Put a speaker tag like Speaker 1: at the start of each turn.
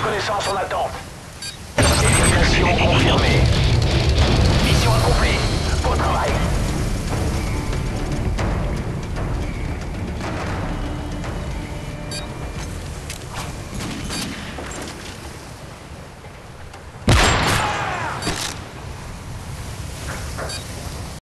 Speaker 1: reconnaissance en attente. Élimination confirmée. Mission accomplie. Bon travail.